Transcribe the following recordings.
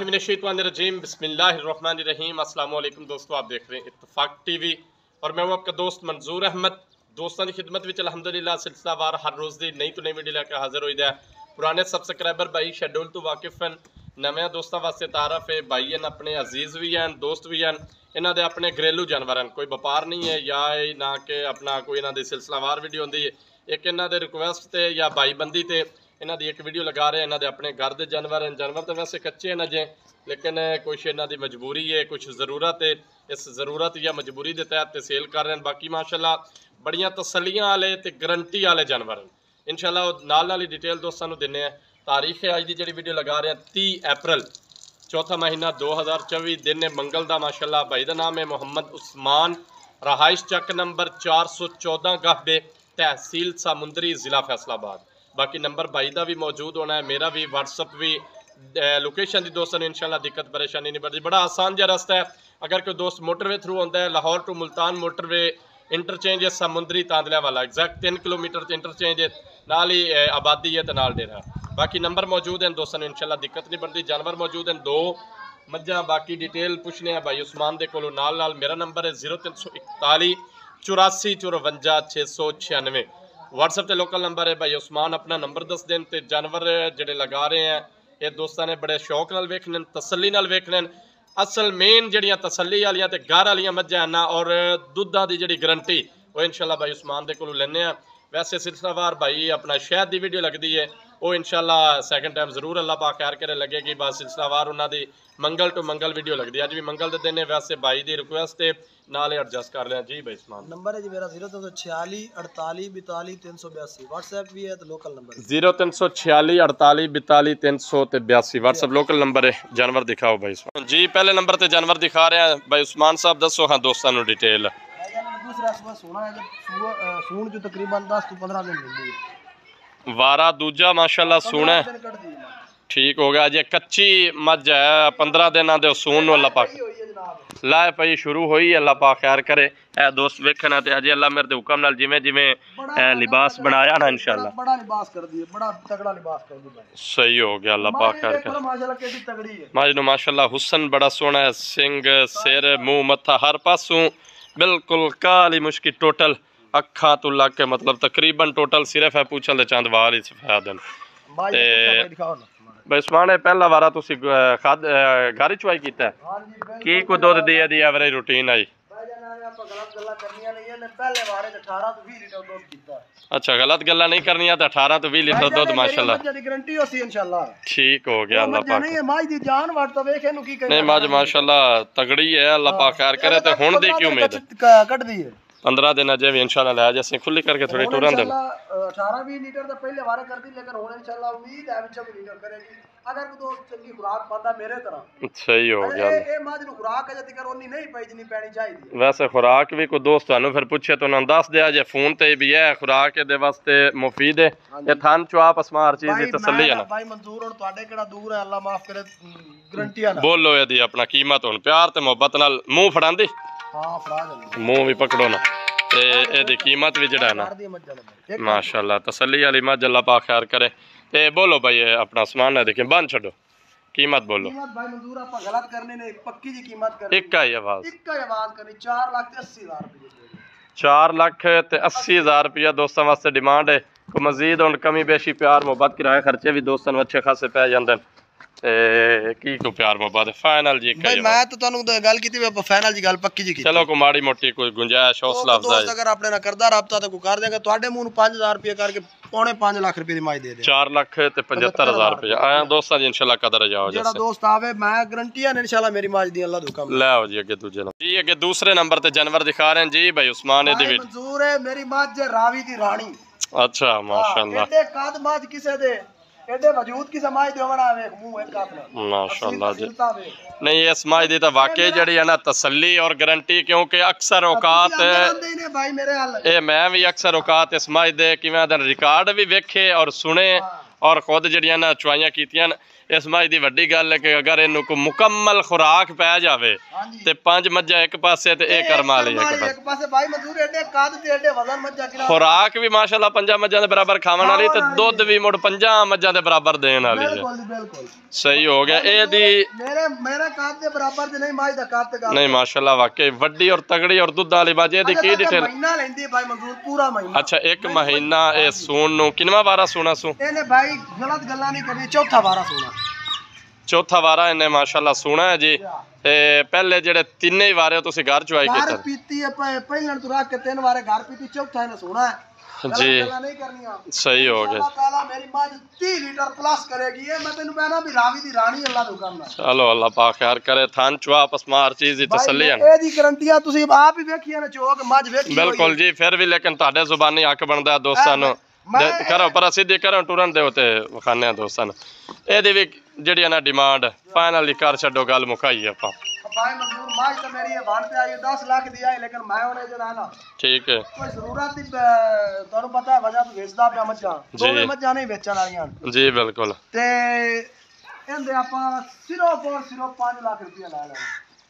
अज़बिल्लाशैतवानरजीम बसमीम अल्लाम दोस्तों आप देख रहे हैं इतफाक टीवी और मैं हूं आपका दोस्त मंजूर अहमद ਦੋਸਤਾਂ ਦੀ ਖਿਦਮਤ ਵਿੱਚ ਅਲਹਮਦੁਲਿਲਾ ਸਿਲਸਿਲਾਵਾਰ ਹਰ ਰੋਜ਼ ਦੀ ਨਈ ਤੋਂ ਨਈ ਵੀਡੀਓ ਲੈ ਕੇ ਹਾਜ਼ਰ ਹੋਈਦਾ ਹੈ ਪੁਰਾਣੇ ਸਬਸਕ੍ਰਾਈਬਰ ਭਾਈ ਸ਼ੈਡਿਊਲ ਤੋਂ ਵਾਕਿਫ ਹਨ ਨਵੇਂ ਦੋਸਤਾਂ ਵਾਸਤੇ ਤਾਰਫ ਹੈ ਭਾਈ ਹਨ ਆਪਣੇ ਅਜ਼ੀਜ਼ ਵੀ ਹਨ ਦੋਸਤ ਵੀ ਹਨ ਇਹਨਾਂ ਦੇ ਆਪਣੇ ਘਰੇਲੂ ਜਾਨਵਰ ਹਨ ਕੋਈ ਵਪਾਰ ਨਹੀਂ ਹੈ ਜਾਂ ਇਹ ਨਾ ਕਿ ਆਪਣਾ ਕੋਈ ਇਹਨਾਂ ਦੀ ਸਿਲਸਿਲਾਵਾਰ ਵੀਡੀਓ ਹੁੰਦੀ ਹੈ ਇੱਕ ਇਹਨਾਂ ਦੇ ਰਿਕੁਐਸਟ ਤੇ ਜਾਂ ਭਾਈਬੰਦੀ ਤੇ ਇਹਨਾਂ ਦੀ ਇੱਕ ਵੀਡੀਓ ਲਗਾ ਰਹੇ ਇਹਨਾਂ ਦੇ ਆਪਣੇ ਘਰ ਦੇ ਜਾਨਵਰ ਹਨ। ਜਾਨਵਰ ਤਾਂ ਵੈਸੇ ਕੱਚੇ ਹਨ ਅਜੇ ਲੇਕਿਨ ਕੁਝ ਇਹਨਾਂ ਦੀ ਮਜਬੂਰੀ ਹੈ ਕੁਝ ਜ਼ਰੂਰਤ ਹੈ। ਇਸ ਜ਼ਰੂਰਤ ਜਾਂ ਮਜਬੂਰੀ ਦੇ ਤਹਿਤ ਤੇ ਸੇਲ ਕਰ ਰਹੇ ਹਨ। ਬਾਕੀ ਮਾਸ਼ਾਅੱਲਾ ਬੜੀਆਂ ਤਸੱਲੀਆਂ ਵਾਲੇ ਤੇ ਗਰੰਟੀ ਵਾਲੇ ਜਾਨਵਰ ਹਨ। ਇਨਸ਼ਾਅੱਲਾ ਉਹ ਨਾਲ ਨਾਲ ਹੀ ਡਿਟੇਲ ਦੋਸਤਾਂ ਨੂੰ ਦਿੰਨੇ ਆ। ਤਾਰੀਖ ਹੈ ਅੱਜ ਦੀ, ਜਿਹੜੀ ਵੀਡੀਓ ਲਗਾ ਰਹੇ ਹਾਂ 30 ਅਪ੍ਰੈਲ ਚੌਥਾ ਮਹੀਨਾ 2024 ਦਿਨ ਹੈ, ਮੰਗਲ ਦਾ ਮਾਸ਼ਾਅੱਲਾ। ਭਾਈ ਦਾ ਨਾਮ ਹੈ ਮੁਹੰਮਦ ਉਸਮਾਨ। ਰਹਾਇਸ਼ ਚੱਕ ਨੰਬਰ 414 ਗਾਹਬੇ ਤਹਿਸੀਲ ਸਮੁੰਦਰੀ ਜ਼ਿਲ੍ਹਾ ਫੈਸਲਾਬਾਦ। ਬਾਕੀ ਨੰਬਰ ਭਾਈ ਦਾ ਵੀ ਮੌਜੂਦ ਹੋਣਾ ਹੈ ਮੇਰਾ ਵੀ WhatsApp ਵੀ ਲੋਕੇਸ਼ਨ ਦੀ ਦੋਸਤਾਂ ਨੂੰ ਇਨਸ਼ਾਅੱਲਾ ਦਿੱਕਤ ਪਰੇਸ਼ਾਨੀ ਨਹੀਂ ਪੜਦੀ ਬੜਾ ਆਸਾਨ ਜਿਹਾ ਰਸਤਾ ਹੈ ਅਗਰ ਕੋਈ ਦੋਸਤ ਮੋਟਰਵੇ ਥਰੂ ਆਉਂਦਾ ਹੈ Lahore to Multan motorway interchange ਹੈ ਸਮੁੰਦਰੀ ਤਾਂਦਲਿਆਂ ਵਾਲਾ ਐਗਜ਼ੈਕਟ 3 ਕਿਲੋਮੀਟਰ ਤੇ ਇੰਟਰਚੇਂਜ ਹੈ ਨਾਲ ਹੀ ਅਹ, ਆਬਾਦੀ ਹੈ ਤੇ ਨਾਲ ਡੇਰਾ ਬਾਕੀ ਨੰਬਰ ਮੌਜੂਦ ਹਨ ਦੋਸਤਾਂ ਨੂੰ ਇਨਸ਼ਾਅੱਲਾ ਦਿੱਕਤ ਨਹੀਂ ਪੜਦੀ ਜਾਨਵਰ ਮੌਜੂਦ ਹਨ ਦੋ ਮੱਝਾਂ ਬਾਕੀ ਡਿਟੇਲ ਪੁੱਛਨੇ ਆ ਭਾਈ ਉਸਮਾਨ ਦੇ ਕੋਲੋਂ ਨਾਲ ਨਾਲ ਮੇਰਾ ਨੰਬਰ ਹੈ 0341 84 696 WhatsApp ਤੇ ਲੋਕਲ ਨੰਬਰ ਹੈ ਭਾਈ, ਉਸਮਾਨ ਆਪਣਾ ਨੰਬਰ ਦੱਸ ਦੇਣ ਤੇ ਜਾਨਵਰ ਜਿਹੜੇ ਲਗਾ ਰਹੇ ਆ ਇਹ ਦੋਸਤਾਂ ਨੇ ਬੜੇ ਸ਼ੌਕ ਨਾਲ ਵੇਖਣੇ ਨੇ, ਤਸੱਲੀ ਨਾਲ ਵੇਖਣੇ ਨੇ। ਅਸਲ ਮੇਨ ਜਿਹੜੀਆਂ ਤਸੱਲੀ ਵਾਲੀਆਂ ਤੇ ਘਰ ਵਾਲੀਆਂ ਮੱਝਾਂ ਨਾ ਔਰ ਦੁੱਧਾਂ ਦੀ ਜਿਹੜੀ ਗਰੰਟੀ ਉਹ ਇਨਸ਼ਾਅੱਲਾ ਭਾਈ ਉਸਮਾਨ ਦੇ ਕੋਲੋਂ ਲੈਣੇ ਆ ਵੈਸੇ ਸਿਲਸਿਲਾਵਾਰ ਭਾਈ ਆਪਣਾ ਸ਼ਹਿਦ ਦੀ ਵੀਡੀਓ ਲੱਗਦੀ ਹੈ ਉਹ ਇਨਸ਼ਾਅੱਲਾ ਸੈਕੰਡ ਟਾਈਮ ਜ਼ਰੂਰ ਅੱਲਾ ਪਾਕ ਖੈਰ ਕਰੇ ਲੱਗੇਗੀ ਬਸ ਸਿਲਸਿਲਾਵਾਰ ਉਹਨਾਂ ਦੀ ਮੰਗਲ ਟੂ ਮੰਗਲ ਵੀਡੀਓ ਲੱਗਦੀ ਅੱਜ ਵੀ ਮੰਗਲ ਦੇ ਦਿਨ ਹੈ ਵੈਸੇ ਭਾਈ ਦੀ ਰਿਕੁਐਸਟ ਹੈ ਨਾਲੇ ਐਡਜਸਟ ਕਰ ਲਿਆ। ਜੀ ਭਾਈ ਸਮਾਨ। ਨੰਬਰ ਹੈ ਜੀ ਮੇਰਾ 0346 48 42 382 WhatsApp ਵੀ ਹੈ ਤੇ local number 0346 48 42 382 WhatsApp local number ਹੈ ਜਾਨਵਰ ਦਿਖਾਓ ਭਾਈ ਸਮਾਨ। ਜੀ ਪਹਿਲੇ ਨੰਬਰ ਤੇ ਜਾਨਵਰ ਦਿਖਾ ਰਿਹਾ ਭਾਈ ਉਸਮਾਨ ਸਾਹਿਬ ਦੱਸੋ ਹਾਂ ਦੋਸਤਾਂ ਨੂੰ ਡਿਟੇਲ ਵਾਰਾ ਦੂਜਾ ਮਾਸ਼ਾਅੱਲਾ ਸੋਹਣਾ ਠੀਕ ਹੋ ਗਿਆ ਜੇ ਕੱਚੀ ਮੱਝ ਹੈ 15 ਦਿਨਾਂ ਦੇ ਸੂਣ ਨੂੰ ਅੱਲਾ ਪਾਕ ਲਾ ਪਈ ਸ਼ੁਰੂ ਹੋਈ ਅੱਲਾ ਪਾਕ ਖੈਰ ਕਰੇ। ਐ ਦੋਸਤ ਵੇਖਣਾ ਤੇ ਅਜੇ ਅੱਲਾ ਮੇਰੇ ਤੇ ਹੁਕਮ ਨਾਲ ਜਿਵੇਂ ਜਿਵੇਂ ਲਿਬਾਸ ਬਣਾਇਆ ਨਾ ਇਨਸ਼ਾਅੱਲਾ। ਬੜਾ ਲਿਬਾਸ ਕਰਦੀ ਹੈ ਬੜਾ ਤਗੜਾ ਲਿਬਾਸ ਕਰਦੀ ਹੈ ਸਹੀ ਹੋ ਗਿਆ ਅੱਲਾ ਪਾਕ ਖੈਰ ਕਰੇ। ਮਾਸ਼ਾਅੱਲਾ ਕਿੰਨੀ ਤਗੜੀ ਹੈ। ਮਾਜ ਨੂੰ ਮਾਸ਼ਾਅੱਲਾ ਹੁਸਨ ਬੜਾ ਸੋਹਣਾ ਹੈ ਸਿੰਘ ਸਿਰ ਮੂੰਹ ਮੱਥਾ ਹਰ ਪਾਸੋਂ ਬਿਲਕੁਲ ਕਾਲੀ ਮੁਸ਼ਕੀ ਟੋਟਲ ਅੱਖਾਂ ਤੋਂ ਲੱਗ ਕੇ ਮਤਲਬ ਤਕਰੀਬਨ ਟੋਟਲ ਸਿਰਫ ਹੈ ਪੁੱਛਣ ਦੇ ਚੰਦ ਵਾਰ ਹੀ ਸਫਾਦਨ ਤੇ ਬਈ ਸੁਭਾਣੇ ਪਹਿਲਾ ਵਾਰਾ ਤੁਸੀਂ ਘਰ ਚੁਆਈ ਕੀਤਾ? ਕੀ ਕੋ ਦੁੱਧ ਦੀ ਦੀ ਐਵਰੇਜ ਰੁਟੀਨ ਆਈ ਅੱਛਾ ਗਲਤ ਗੱਲਾਂ ਨਹੀਂ ਕਰਨੀਆਂ ਤਾਂ 18 ਤੋਂ 20 ਲੀਟਰ ਦੁੱਧ ਮਾਸ਼ਾਅੱਲਾ। ਮੱਝ ਦੀ ਗਰੰਟੀ ਹੋਸੀ ਇਨਸ਼ਾਅੱਲਾ। ਠੀਕ ਹੋ ਗਿਆ ਅੱਲਾਹ ਪਾਕ। ਨਹੀਂ ਮੱਝ ਦੀ ਜਾਨ ਵੜ ਤੋਂ ਵੇਖ ਇਹਨੂੰ ਕੀ ਕਰੀਏ ਨਹੀਂ ਮੱਝ ਮਾਸ਼ਾਅੱਲਾ ਤਗੜੀ ਹੈ ਅੱਲਾਹ ਪਾਕ ਖੈਰ ਕਰੇ ਤੇ ਹੁਣ ਦੀ ਕੀ ਉਮੀਦ? ਕੱਢਦੀ ਹੈ। 15 ਦਿਨ ਅਜੇ ਵੀ ਇਨਸ਼ਾਅੱਲਾ ਲੈ ਜਾ ਅਸੀਂ ਖੁੱਲੀ ਕਰਕੇ ਥੋੜੀ ਟੁਰਨ ਦੇ 18 20 ਲੀਟਰ ਤਾਂ ਪਹਿਲੇ ਵਾਰੇ ਕਰਦੀ ਲੇਕਿਨ ਹੁਣ ਇਨਸ਼ਾਅੱਲਾ ਉਮੀਦ ਹੈ ਵਿੱਚ ਵੀ ਲੀਟਰ ਕਰੇਗੀ। ਅਗਰ ਕੋਈ ਦੋਸਤ ਚੰਗੀ ਖੁਰਾਕ ਪਾਉਂਦਾ ਮੇਰੇ ਤਰ੍ਹਾਂ। ਸਹੀ ਹੋ ਗਿਆ ਇਹ ਇਹ ਮੱਝ ਨੂੰ ਖੁਰਾਕ ਅਜੇ ਤੱਕ ਉਨੀ ਨਹੀਂ ਪਈ ਜਿੰਨੀ ਪੈਣੀ ਚਾਹੀਦੀ ਹੈ। ਵੈਸੇ ਖੁਰਾਕ ਵੀ ਕੋਈ ਦੋਸਤ ਤੁਹਾਨੂੰ ਫਿਰ ਪੁੱਛੇ ਤਾਂ ਉਹਨਾਂ ਨੂੰ ਦੱਸ ਦਿਆ ਜੇ ਫੋਨ ਤੇ ਵੀ ਹੈ ਖੁਰਾਕ ਇਹਦੇ ਵਾਸਤੇ ਮੁਫੀਦ ਹੈ। ਇਹ ਥਨ ਚੋਂ ਆਪ ਅਸਮਾ ਹਰ ਚੀਜ਼ ਦੀ ਤਸੱਲੀ ਹੈ ਨਾ। ਭਾਈ ਮਨਜ਼ੂਰ ਹੁਣ ਤੁਹਾਡੇ ਕਿਹੜਾ ਦੂਰ ਹੈ ਅੱਲਾ ਮਾਫ ਕਰੇ ਗਰੰਟੀ ਆ ਨਾ ਬੋਲੋ ਇਹਦੀ ਆਪਣਾ ਕੀਮਤ ਹੁਣ ਪਿਆਰ ਤੇ ਮੁਹੱਬਤ ਨਾਲ ਮੂੰਹ ਫੜਾਂਦੀ। ਹਾਂ ਦੇ ਮੂੰਹ ਵੀ ਪਕੜੋ ਨਾ। ਤੇ ਇਹਦੀ ਕੀਮਤ ਵੀ ਜਿਹੜਾ ਹੈ ਨਾ। ਮਾਸ਼ਾਅੱਲਾ ਤਸੱਲੀ ਵਾਲੀ ਮੱਝ ਅੱਲਾ ਪਾਕ ਖੈਰ ਕਰੇ। ਤੇ ਬੋਲੋ ਭਾਈ ਇਹ ਆਪਣਾ ਸਮਾਨ ਨਾ ਦੇਖੇ। ਬੰਦ ਛੱਡੋ। ਕੀਮਤ ਬੋਲੋ? ਕੀਮਤ ਭਾਈ ਮਨਜ਼ੂਰ ਆਪਾਂ ਗਲਤ ਕਰਨੇ ਨੇ ਪੱਕੀ ਜੀ ਕੀਮਤ ਕਰਨੀ। ਇੱਕ ਆਈ ਆਵਾਜ਼। ਇੱਕ ਹੀ ਆਵਾਜ਼ ਕਰਨੀ। 4 ਲੱਖ ਤੇ 80 ਹਜ਼ਾਰ ਰੁਪਏ 4 ਲੱਖ ਤੇ 80000 ਰੁਪਇਆ ਦੋਸਤਾਂ ਵਾਸਤੇ ਡਿਮਾਂਡ ਹੈ। ਕੋ ਮਜ਼ੀਦ ਹੁਣ ਕਮੀ ਬੇਸ਼ੀ ਪਿਆਰ ਮੁਹੱਬਤ ਕਿਰਾਏ ਖਰਚੇ ਵੀ ਦੋਸਤਾਂ ਨੂੰ ਅੱਛੇ ਖਾਸੇ ਪੈ ਜਾਂਦੇ ਨੇ। ਤੇ ਕੀ ਕੋ ਪਿਆਰ ਮੁਹੱਬਤ ਫਾਈਨਲ ਜੀ ਕਹੀ ਮੈਂ ਤਾਂ ਤੁਹਾਨੂੰ ਤਾਂ ਗੱਲ ਕੀਤੀ ਵੀ ਆਪਾਂ ਫਾਈਨਲ ਜੀ ਗੱਲ ਪੱਕੀ ਜੀ ਕੀਤੀ। ਚਲੋ ਕੋ ਮਾੜੀ ਮੋਟੀ ਕੋਈ ਗੁੰਜਾਇਸ਼ ਹੌਸਲਾ ਦੋਸਤ ਅਫਜ਼ਾਈ। ਅਗਰ ਆਪਣੇ ਨਾਲ ਕਰਦਾ ਰਾਬਤਾ ਤਾਂ ਕੋਈ ਕਰ ਦੇਗਾ ਤੁਹਾਡੇ ਮੂੰਹ ਨੂੰ 5000 ਰੁਪਏ ਕਰਕੇ ਪੌਣੇ 5 ਲੱਖ ਰੁਪਏ ਦੀ ਮਾਈ ਦੇ ਦੇ 4 ਲੱਖ ਤੇ 75000 ਰੁਪਇਆ ਆਇਆ ਦੋਸਤਾਂ ਦੀ ਇਨਸ਼ਾਅੱਲਾ ਕਦਰ ਜਾਓ ਜਿਹੜਾ ਜੈਸੇ। ਦੋਸਤ ਆਵੇ ਮੈਂ ਗਰੰਟੀ ਹੈ ਇਨਸ਼ਾਅੱਲਾ ਮੇਰੀ ਮਾਜ ਦੀ ਅੱਲਾ ਦਾ ਹੁਕਮ ਲੈ ਆਓ ਜੀ ਅੱਗੇ ਦੂਜੇ ਨੰਬਰ। ਜੀ ਅੱਗੇ ਦੂਸਰੇ ਨੰਬਰ ਤੇ ਜਾਨਵਰ ਦਿਖਾ ਰਹੇ ਜੀ ਭਾਈ ਉਸਮਾਨ ਇਹਦੀ ਭਾਈ ਵੀ ਮਨਜ਼ੂਰ ਹੈ ਮੇਰੀ ਹੈ ਰਾਵੀ ਦੀ ਰਾਣੀ। ਅੱਛਾ ਮਾਸ਼ਾਅੱਲਾ। ਐਡੇ ਕਾਦ ਮੱਝ ਕਿਸੇ ਦੇ ਐਡੇ ਵਜੂਦ ਕਿਸੇ ਮਾਝ ਦੇ ਹੋਣਾ ਵੇਖ ਮੂੰਹ ਇੱਕ ਆਪਣਾ ਮਾਸ਼ਾਅੱਲਾ ਜੀ। ਨਹੀਂ ਇਸ ਮਾਜ ਦੀ ਤਾਂ ਵਾਕਈ ਜਿਹੜੀ ਹੈ ਨਾ ਤਸੱਲੀ ਔਰ ਗਰੰਟੀ ਕਿਉਂਕਿ ਅਕਸਰ ਔਕਾਤ ਇਹ ਮੈਂ ਵੀ ਅਕਸਰ ਔਕਾਤ ਇਸ ਮਾਜ ਦੇ ਕਿਵੇਂ ਦਾ ਰਿਕਾਰਡ ਵੀ ਵੇਖੇ ਔਰ ਸੁਣੇ। ਔਰ ਖੁਦ ਜਿਹੜੀਆਂ ਨਾ ਚੁਆਈਆਂ ਕੀਤੀਆਂ ਨੇ, ਇਸ ਮੱਝ ਦੀ ਵੱਡੀ ਗੱਲ ਹੈ ਕਿ ਅਗਰ ਇਹਨੂੰ ਕੋਈ ਮੁਕੰਮਲ ਖੁਰਾਕ ਪੈ ਜਾਵੇ ਤੇ ਪੰਜ ਮੱਝਾਂ ਇੱਕ ਪਾਸੇ ਤੇ ਇਹ ਕਰਮ ਵਾਲੀ ਇੱਕ ਪਾਸੇ। ਭਾਈ ਮਜ਼ਦੂਰ ਐਡੇ ਕੱਦ ਤੇ ਐਡੇ ਵਜ਼ਨ ਮੱਝਾਂ ਕਿਲਾ ਖੁਰਾਕ ਵੀ ਮਾਸ਼ਾਅੱਲਾ ਪੰਜਾਂ ਮੱਝਾਂ ਦੇ ਬਰਾਬਰ ਖਾਵਣ ਵਾਲੀ ਤੇ ਦੁੱਧ ਵੀ ਮੁੜ ਪੰਜਾਂ ਮੱਝਾਂ ਦੇ ਬਰਾਬਰ ਦੇਣ ਵਾਲੀ ਹੈ। ਸਹੀ ਹੋ ਗਿਆ। ਇਹਦੀ ਮੇਰੇ ਮੇਰਾ ਕੱਦ ਦੇ ਬਰਾਬਰ ਤੇ ਨਹੀਂ ਮਾਝ ਦਾ ਕੱਦ ਤੇ ਗੱਲ ਨਹੀਂ ਮਾਸ਼ਾਅੱਲਾ ਵਾਕਈ ਵੱਡੀ ਔਰ ਤਗੜੀ ਔਰ ਦੁੱਧ ਵਾਲੀ ਮੱਝ ਇਹਦੀ ਕੀ ਡਿਟੇਲ ਮਹੀਨਾ ਲੈਂਦੀ ਹੈ ਭਾਈ ਮਜ਼ਦੂਰ ਪੂਰਾ ਮਹੀਨਾ। ਅੱਛਾ ਇੱਕ ਮਹੀਨਾ ਇਹ ਸੂਣ ਨੂੰ ਕਿੰਨਵਾ ਵਾਰਾ ਸੂਣਾ ਸੂ? ਇਹਨੇ ਭਾਈ ਗਲਤ ਗੱਲਾਂ ਨਹੀਂ ਕਰਨੀ ਚੌਥਾ ਵਾਰਾ ਸੋਣਾ ਚੌਥਾ ਵਾਰਾ ਇਹਨੇ ਮਾਸ਼ਾਅੱਲਾ ਸੂਣਾ ਹੈ ਜੀ। ਤੇ ਪਹਿਲੇ ਜਿਹੜੇ ਤਿੰਨੇ ਹੀ ਵਾਰੇ ਤੁਸੀਂ ਘਰ ਚੁਆਈ ਘਰ ਕੀਤਾ। ਪੀਤੀ ਹੈ ਪ- ਪਹਿਲਾਂ ਤੋਂ ਰੱਖ ਕੇ ਤਿੰਨ ਵਾਰੇ ਘਰ ਪੀਤੀ ਚੌਥਾ ਇਹਨੇ ਸੋਣਾ ਹੈ। ਜੀ। ਸਹੀ ਹੋ ਗਿਆ ਤਾਲਾ ਮੇਰੀ ਮੱਝ 30 ਲੀਟਰ ਪਲੱਸ ਕਰੇਗੀ ਇਹ ਮੈਂ ਤੈਨੂੰ ਕਹਿਣਾ ਵੀ ਰਾਵੀ ਦੀ ਰਾਣੀ ਅੱਲਾਹ ਦਾ ਹੁਕਮ ਚਲੋ ਅੱਲਾਹ ਪਾਕ ਖੈਰ ਕਰੇ ਥਾਨ ਚੁਆ ਪਸਮਾਰ ਚੀਜ਼ ਦੀ ਤਸੱਲੀ ਹੈ ਇਹਦੀ ਗਰੰਟੀਆਂ ਤੁਸੀਂ ਆਪ ਹੀ ਵੇਖੀਆਂ ਨੇ ਚੋਕ ਮੱਝ ਵੇਖੀ ਬਿਲਕੁਲ ਜੀ ਫਿਰ ਵੀ ਲੇਕਿਨ ਤੁਹਾਡੇ ਜ਼ੁਬਾਨੀ ਹੱਕ ਬਣਦਾ ਦੋਸਤਾਂ ਨੂੰ। ਮੈਂ- ਦੇ- ਕਰੋ ਪਰ ਸਿੱਧੀ ਕਰੋ ਟੁਰਨ ਦੇ ਉਤੇ ਵਿਖਾਣੇ ਆ ਦੋਸਤਾਂ ਨੂੰ। ਇਹਦੀ ਵੀ ਜਿਹੜੀ ਹੈ ਨਾ ਡਿਮਾਂਡ ਫਾਈਨਲੀ ਕਰ ਛੱਡੋ ਗੱਲ ਮੁਕਾਈ ਆਪਾਂ। ਭਾਈ ਮਜ਼ਦੂਰ ਮੱਝ ਤਾਂ ਮੇਰੀ ਇਹ ਬਣ ਤੇ ਆਈ 10 ਲੱਖ ਦੀ ਆਈ ਲੇਕਿਨ ਮੈਂ ਉਹਨੇ ਜਿਹੜਾ ਹੈ ਨਾ ਠੀਕ ਹੈ। ਕੋਈ ਜ਼ਰੂਰਤ ਦੀ ਅਹ, ਤੁਹਾਨੂੰ ਪਤਾ ਹੈ ਵਜ੍ਹਾ ਤੋਂ ਵੇਚਦਾ ਪਿਆ ਮੱਝਾਂ। ਜੀ। ਦੋਵੇਂ ਮੱਝਾਂ ਨਹੀਂ ਵੇਚਣ ਵਾਲੀਆਂ। ਜੀ ਬਿਲਕੁਲ। ਤੇ ਇਹਦੇ ਆਪਾਂ ਸਿਰਫ ਔਰ ਸਿਰਫ 5 ਲੱਖ ਰੁਪਏ ਲੈ ਲੈਣਾ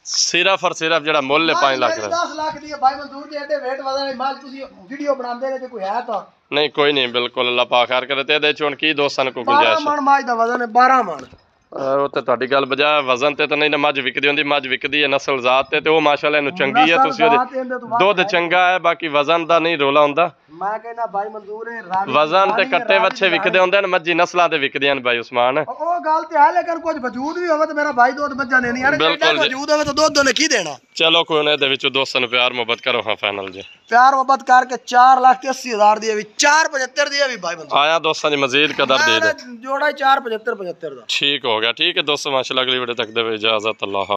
ਸਿਰਫ ਔਰ ਸਿਰਫ ਜਿਹੜਾ ਮੁੱਲ ਹੈ 5 ਲੱਖ ਦਾ। 10 ਲੱਖ ਦੀ ਹੈ ਭਾਈ ਮਜ਼ਦੂਰ ਦੇ ਐਡੇ ਵੇਟ ਵਧਣ ਮੱਝ ਤੁਸੀਂ ਵੀਡੀਓ ਬਣਾਉਂਦੇ ਨੇ ਤੇ ਕੋਈ ਹੈ ਤਾਂ। ਨਹੀਂ ਕੋਈ ਨਹੀਂ ਬਿਲਕੁਲ ਅੱਲਾਹ ਪਾਕ ਖੈਰ ਕਰੇ ਤੇ ਇਹਦੇ ਚ ਕੀ ਦੋਸਤਾਂ ਨੂੰ ਕੋਈ 12 ਗੁੰਜਾਇਸ਼? ਹੈ? ਮਣ ਮੱਝ ਦਾ ਵਜ਼ਨ ਹੈ 12 ਮਣ। ਉਹ ਤੇ ਤੁਹਾਡੀ ਗੱਲ ਬਜਾ ਵਜ਼ਨ ਤੇ ਤਾਂ ਨਹੀਂ ਨਾ ਮੱਝ ਵਿਕਦੀ ਹੁੰਦੀ ਮੱਝ ਵਿਕਦੀ ਹੈ ਨਸਲ ਜ਼ਾਤ ਤੇ ਤੇ ਉਹ ਮਾਸ਼ਾਅੱਲਾ ਇਹਨੂੰ ਚੰਗੀ ਹੈ ਤੁਸੀਂ ਉਹਦੇ ਦੁੱਧ ਚੰਗਾ ਹੈ ਬਾਕੀ ਵਜ਼ਨ ਦਾ ਨਹੀਂ ਰੋਲਾ ਹੁੰਦਾ। ਮੈਂ ਕਹਿੰਦਾ ਭਾਈ ਮਨਜ਼ੂਰ ਹੈ ਰਾਵੀ ਵਜ਼ਨ ਤੇ ਕੱਟੇ ਵੱਛੇ ਵਿਕਦੇ ਹੁੰਦੇ ਨੇ ਮੱਝੀ ਨਸਲਾਂ ਤੇ ਵਿਕਦੀਆਂ ਨੇ ਬਾਈ ਉਸਮਾਨ। ਉਹ ਗੱਲ ਤੇ ਹੈ ਲੇਕਿਨ ਕੁਝ ਵਜੂਦ ਵੀ ਹੋਵੇ ਤੇ ਮੇਰਾ ਭਾਈ ਦੁੱਧ ਮੱਝਾਂ ਦੇਣੀ ਯਾਰ ਬਿਲਕੁਲ ਜੀ। ਵਜੂਦ ਹੋਵੇ ਤਾਂ ਦੁੱਧ ਉਹਨੇ ਕੀ ਦੇਣਾ? ਚਲੋ ਕੋਈ ਨਾ ਇਹਦੇ ਵਿੱਚੋਂ ਦੋਸਤਾਂ ਨੂੰ ਪਿਆਰ ਮੁਹੱਬਤ ਕਰੋ ਹਾਂ ਫਾਈਨਲ ਜੀ। ਪਿਆਰ ਮੁਹੱਬਤ ਕਰਕੇ 4 ਲੱਖ ਤੇ 80 ਹਜ਼ਾਰ ਦੀ ਹੈ ਵੀ 475 ਦੀ ਹੈ ਵੀ ਭਾਈ ਮਨਜ਼ੂਰ। ਆਇਆ ਦੋਸਤਾਂ ਦੀ ਮਜ਼ੀਦ ਕਦਰ ਦੇ ਦੇ। ਮੈਂ ਜੋੜਾ 475 75 ਦਾ। ਠੀਕ ਹੋ ਗਿਆ ਠੀਕ ਹੈ ਦੋਸਤੋ ਮਾਸ਼ਾਅੱਲਾ ਅਗਲੀ ਵੀਡੀਓ ਤੱਕ ਦੇ ਇਜਾਜ਼ਤ ਅੱਲਾਹ